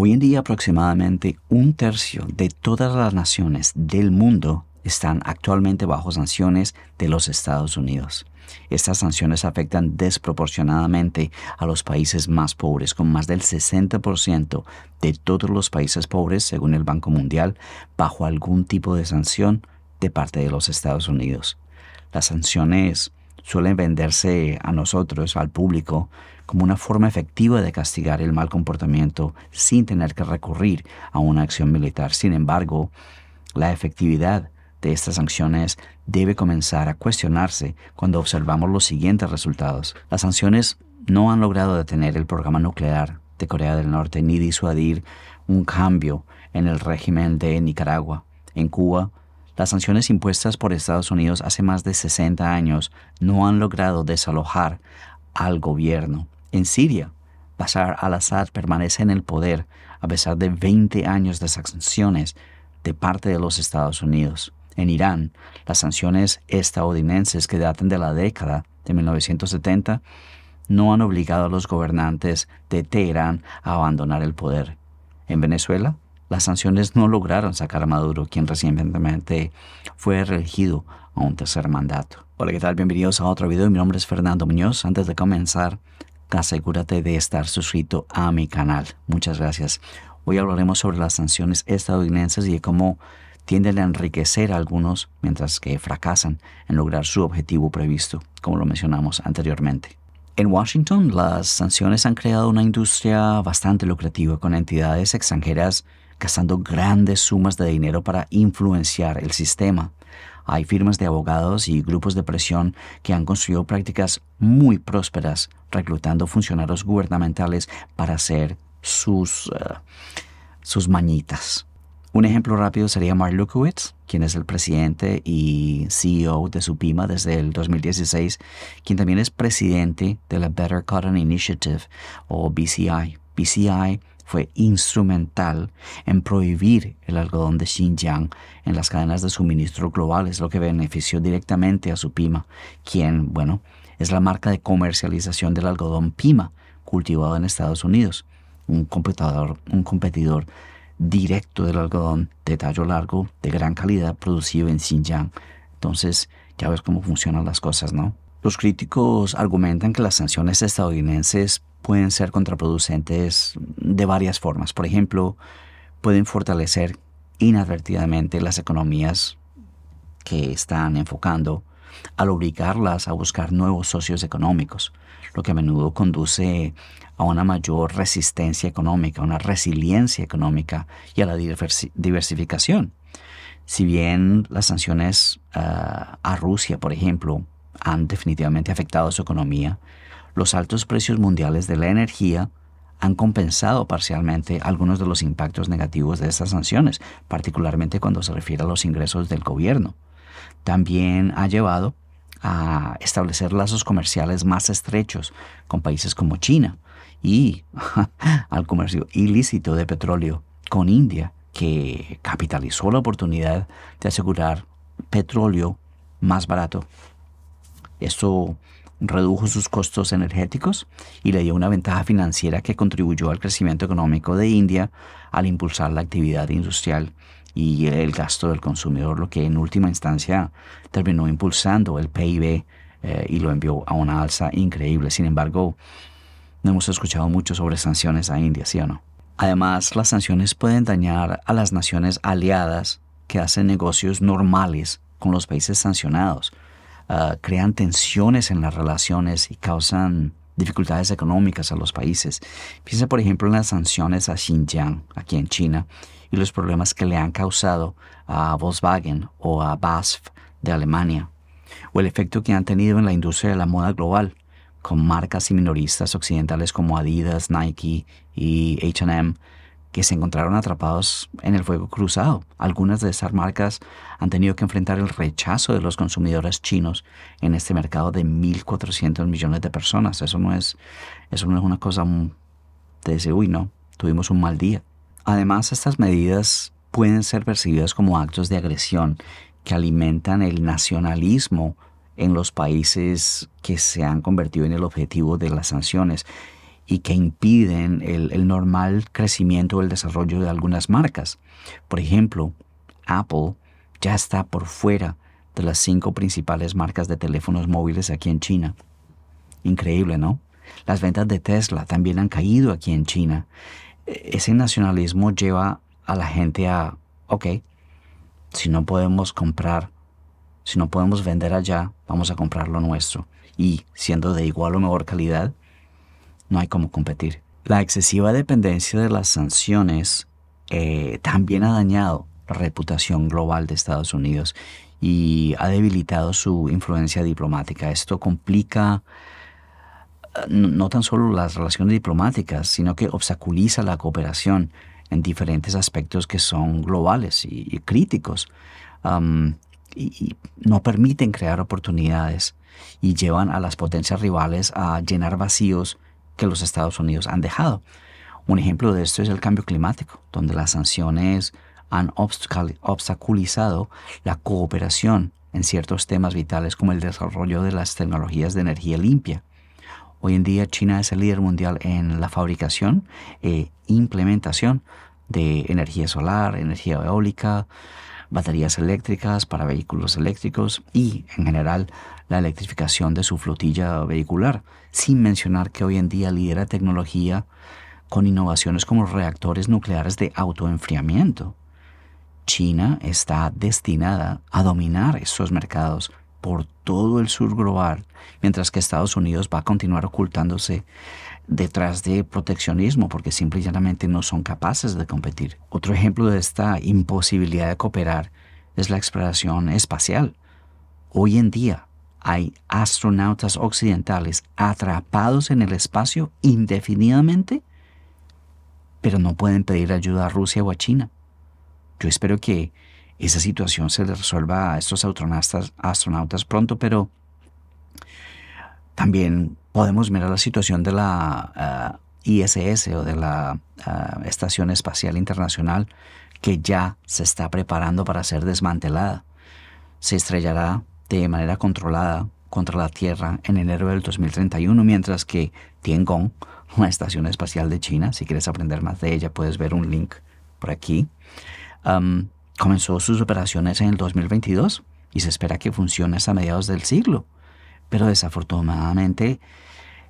Hoy en día aproximadamente un tercio de todas las naciones del mundo están actualmente bajo sanciones de los Estados Unidos. Estas sanciones afectan desproporcionadamente a los países más pobres, con más del 60% de todos los países pobres, según el Banco Mundial, bajo algún tipo de sanción de parte de los Estados Unidos. Las sanciones suelen venderse a nosotros, al público, como una forma efectiva de castigar el mal comportamiento sin tener que recurrir a una acción militar. Sin embargo, la efectividad de estas sanciones debe comenzar a cuestionarse cuando observamos los siguientes resultados. Las sanciones no han logrado detener el programa nuclear de Corea del Norte ni disuadir un cambio en el régimen de Nicaragua. En Cuba, las sanciones impuestas por Estados Unidos hace más de 60 años no han logrado desalojar al gobierno. En Siria, Bashar al-Assad permanece en el poder a pesar de 20 años de sanciones de parte de los Estados Unidos. En Irán, las sanciones estadounidenses que datan de la década de 1970 no han obligado a los gobernantes de Teherán a abandonar el poder. En Venezuela, las sanciones no lograron sacar a Maduro, quien recientemente fue reelegido a un tercer mandato. Hola, ¿qué tal? Bienvenidos a otro video. Mi nombre es Fernando Muñoz. Antes de comenzar, asegúrate de estar suscrito a mi canal. Muchas gracias. Hoy hablaremos sobre las sanciones estadounidenses y de cómo tienden a enriquecer a algunos mientras que fracasan en lograr su objetivo previsto, como lo mencionamos anteriormente. En Washington, las sanciones han creado una industria bastante lucrativa con entidades extranjeras gastando grandes sumas de dinero para influenciar el sistema. Hay firmas de abogados y grupos de presión que han construido prácticas muy prósperas reclutando funcionarios gubernamentales para hacer sus, eh, sus mañitas. Un ejemplo rápido sería Mark Lukowitz, quien es el presidente y CEO de Supima desde el 2016, quien también es presidente de la Better Cotton Initiative o BCI. BCI fue instrumental en prohibir el algodón de Xinjiang en las cadenas de suministro globales, lo que benefició directamente a Supima, quien, bueno, es la marca de comercialización del algodón Pima, cultivado en Estados Unidos, un competidor, un competidor directo del algodón de tallo largo de gran calidad producido en Xinjiang. Entonces, ya ves cómo funcionan las cosas, ¿no? Los críticos argumentan que las sanciones estadounidenses pueden ser contraproducentes de varias formas. Por ejemplo, pueden fortalecer inadvertidamente las economías que están enfocando al obligarlas a buscar nuevos socios económicos, lo que a menudo conduce a una mayor resistencia económica, una resiliencia económica y a la diversificación. Si bien las sanciones ah, a Rusia, por ejemplo, han definitivamente afectado su economía, los altos precios mundiales de la energía han compensado parcialmente algunos de los impactos negativos de estas sanciones, particularmente cuando se refiere a los ingresos del gobierno. También ha llevado a establecer lazos comerciales más estrechos con países como China, y al comercio ilícito de petróleo con India, que capitalizó la oportunidad de asegurar petróleo más barato. Esto redujo sus costos energéticos y le dio una ventaja financiera que contribuyó al crecimiento económico de India al impulsar la actividad industrial y el gasto del consumidor, lo que en última instancia terminó impulsando el PIB eh, y lo envió a una alza increíble. Sin embargo, no hemos escuchado mucho sobre sanciones a India, ¿sí o no? Además, las sanciones pueden dañar a las naciones aliadas que hacen negocios normales con los países sancionados. Ah, crean tensiones en las relaciones y causan dificultades económicas a los países. Piensa, por ejemplo, en las sanciones a Xinjiang, aquí en China, y los problemas que le han causado a Volkswagen o a BASF de Alemania, o el efecto que han tenido en la industria de la moda global, con marcas y minoristas occidentales como Adidas, Nike y HM que se encontraron atrapados en el fuego cruzado. Algunas de esas marcas han tenido que enfrentar el rechazo de los consumidores chinos en este mercado de 1.400 millones de personas. Eso no es, eso no es una cosa de decir, uy, no, tuvimos un mal día. Además, estas medidas pueden ser percibidas como actos de agresión que alimentan el nacionalismo en los países que se han convertido en el objetivo de las sanciones y que impiden el, el normal crecimiento o el desarrollo de algunas marcas. Por ejemplo, Apple ya está por fuera de las cinco principales marcas de teléfonos móviles aquí en China. Increíble, ¿no? Las ventas de Tesla también han caído aquí en China. E, ese nacionalismo lleva a la gente a, ok, si no podemos comprar, si no podemos vender allá, vamos a comprar lo nuestro. Y siendo de igual o mejor calidad, no hay cómo competir. La excesiva dependencia de las sanciones eh, también ha dañado la reputación global de Estados Unidos y ha debilitado su influencia diplomática. Esto complica eh, no tan solo las relaciones diplomáticas, sino que obstaculiza la cooperación en diferentes aspectos que son globales y, críticos. y, no permiten crear oportunidades y llevan a las potencias rivales a llenar vacíos que los Estados Unidos han dejado. Un ejemplo de esto es el cambio climático, donde las sanciones han obstaculizado la cooperación en ciertos temas vitales como el desarrollo de las tecnologías de energía limpia. Hoy en día China es el líder mundial en la fabricación e implementación de energía solar, energía eólica, baterías eléctricas para vehículos eléctricos y, en general, la electrificación de su flotilla vehicular, sin mencionar que hoy en día lidera tecnología con innovaciones como reactores nucleares de autoenfriamiento. China está destinada a dominar estos mercados por todo el sur global, mientras que Estados Unidos va a continuar ocultándose detrás de proteccionismo porque simple y llanamente no son capaces de competir. Otro ejemplo de esta imposibilidad de cooperar es la exploración espacial. Hoy en día hay astronautas occidentales atrapados en el espacio indefinidamente, pero no pueden pedir ayuda a Rusia o a China. Yo espero que esa situación se resuelva a estos astronautas, pronto, pero también podemos mirar la situación de la uh, ISS o de la uh, Estación Espacial Internacional que ya se está preparando para ser desmantelada. Se estrellará de manera controlada contra la Tierra en enero del 2031, mientras que Tiangong, la Estación Espacial de China, si quieres aprender más de ella puedes ver un link por aquí, comenzó sus operaciones en el 2022 y se espera que funcione hasta mediados del siglo. Pero desafortunadamente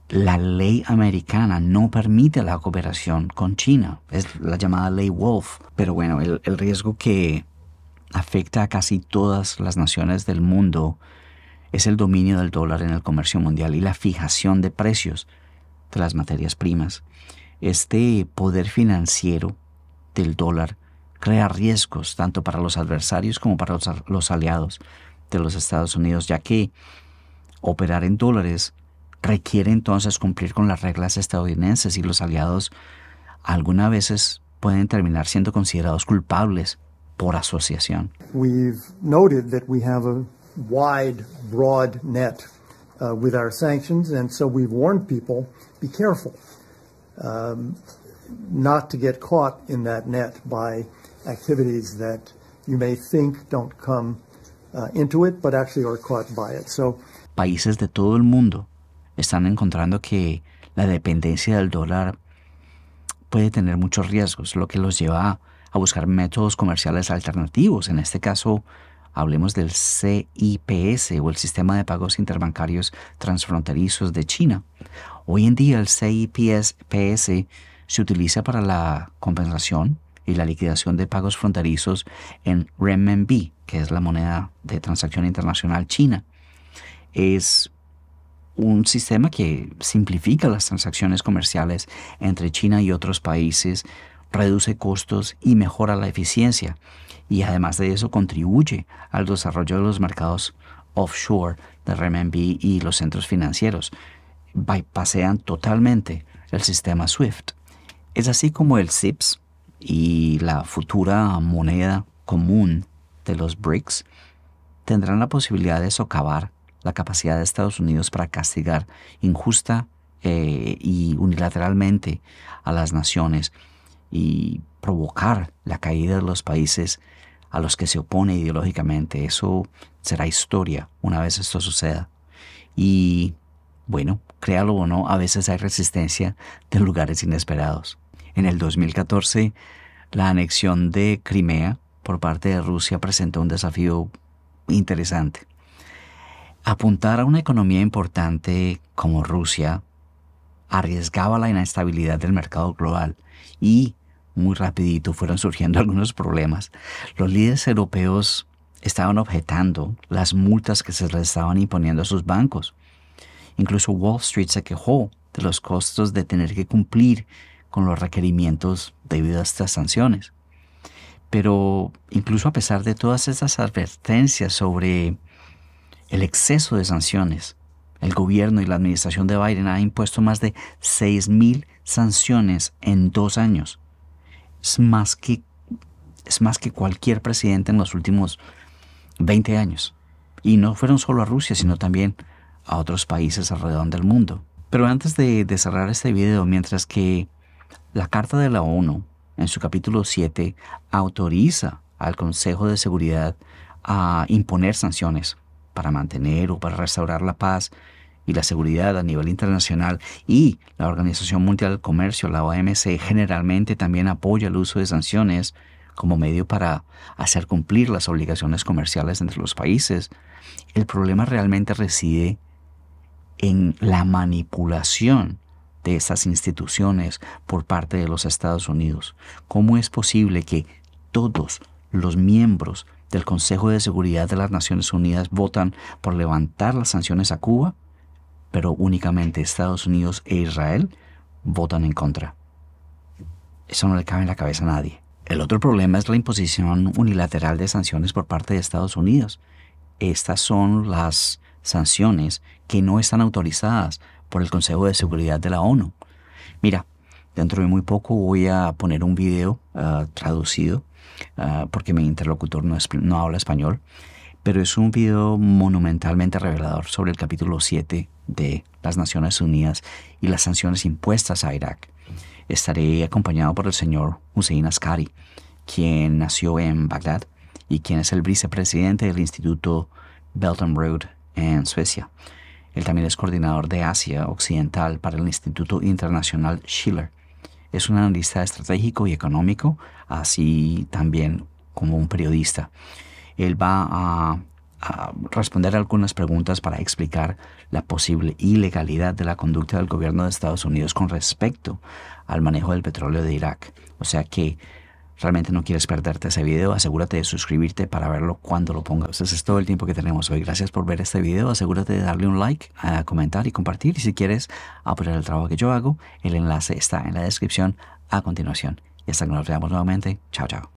la ley americana no permite la cooperación con China. Es la llamada ley Wolf. Pero bueno, el, el riesgo que afecta a casi todas las naciones del mundo es el dominio del dólar en el comercio mundial y la fijación de precios de las materias primas. Este poder financiero del dólar crea riesgos tanto para los adversarios como para los, aliados de los Estados Unidos, ya que operar en dólares requiere entonces cumplir con las reglas estadounidenses y los aliados algunas veces pueden terminar siendo considerados culpables por asociación. We've noted that we have a wide, broad net uh, with our sanctions, and so we've warned people be careful um, not to get caught in that net by activities that you may think don't come uh, into it, but actually are caught by it. So, Países de todo el mundo están encontrando que la dependencia del dólar puede tener muchos riesgos, lo que los lleva a buscar métodos comerciales alternativos. En este caso, hablemos del CIPS o el Sistema de Pagos Interbancarios Transfronterizos de China. Hoy en día el CIPS se utiliza para la compensación y la liquidación de pagos fronterizos en renminbi, que es la moneda de transacción internacional china. Es un sistema que simplifica las transacciones comerciales entre China y otros países, reduce costos y mejora la eficiencia. Y además de eso contribuye al desarrollo de los mercados offshore de renminbi y los centros financieros. Bypasean totalmente el sistema SWIFT. Es así como el CIPS, y la futura moneda común de los BRICS tendrán la posibilidad de socavar la capacidad de Estados Unidos para castigar injusta eh, y unilateralmente a las naciones y provocar la caída de los países a los que se opone ideológicamente. Eso será historia una vez esto suceda. Y Bueno, créalo o no, a veces hay resistencia de lugares inesperados. En el 2014, la anexión de Crimea por parte de Rusia presentó un desafío interesante. Apuntar a una economía importante como Rusia arriesgaba la inestabilidad del mercado global y muy rapidito fueron surgiendo algunos problemas. Los líderes europeos estaban objetando las multas que se les estaban imponiendo a sus bancos. Incluso Wall Street se quejó de los costos de tener que cumplir con los requerimientos debido a estas sanciones. Pero incluso a pesar de todas estas advertencias sobre el exceso de sanciones, el gobierno y la administración de Biden han impuesto más de 6.000 sanciones en dos años. Es más, que, es más que cualquier presidente en los últimos 20 años. Y no fueron solo a Rusia, sino también a otros países alrededor del mundo. Pero antes de, de cerrar este video, mientras que la Carta de la ONU, en su capítulo 7, autoriza al Consejo de Seguridad a imponer sanciones para mantener o para restaurar la paz y la seguridad a nivel internacional y la Organización Mundial del Comercio, la OMC, generalmente también apoya el uso de sanciones como medio para hacer cumplir las obligaciones comerciales entre los países. El problema realmente reside en la manipulación de esas instituciones por parte de los Estados Unidos. ¿Cómo es posible que todos los miembros del Consejo de Seguridad de las Naciones Unidas votan por levantar las sanciones a Cuba, pero únicamente Estados Unidos e Israel votan en contra? Eso no le cabe en la cabeza a nadie. El otro problema es la imposición unilateral de sanciones por parte de Estados Unidos. Estas son las sanciones que no están autorizadas por el Consejo de Seguridad de la ONU. Mira, dentro de muy poco voy a poner un video ah, traducido ah, porque mi interlocutor no, no habla español, pero es un video monumentalmente revelador sobre el capítulo 7 de las Naciones Unidas y las sanciones impuestas a Irak estaré acompañado por el señor Hussein Askari, quien nació en Bagdad y quien es el vicepresidente del Instituto Belt and Road en Suecia. Él también es coordinador de Asia Occidental para el Instituto Internacional Schiller. Es un analista estratégico y económico, así también como un periodista. Él va a responder algunas preguntas para explicar la posible ilegalidad de la conducta del gobierno de Estados Unidos con respecto al manejo del petróleo de Irak. O sea que realmente no quieres perderte ese video, asegúrate de suscribirte para verlo cuando lo pongas. Ese es todo el tiempo que tenemos hoy. Gracias por ver este video. Asegúrate de darle un like, comentar y compartir. Y si quieres apoyar el trabajo que yo hago, el enlace está en la descripción a continuación. Y hasta que nos veamos nuevamente. Chao, chao.